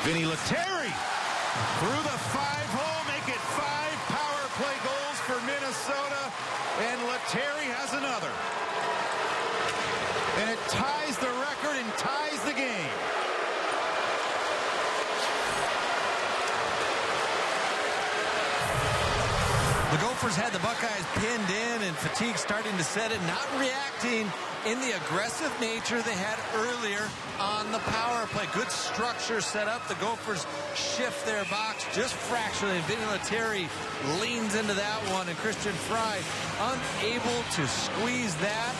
Vinni Lettieri through the five hole, make it five power play goals for Minnesota, and Lettieri has another. And it ties the record and ties the game. The Gophers had the Buckeyes pinned in and fatigue starting to set in, not reacting in the aggressive nature they had earlier on the power play. Good structure set up. The Gophers shift their box just fractionally. Vinni Lettieri leans into that one, and Christian Frey unable to squeeze that.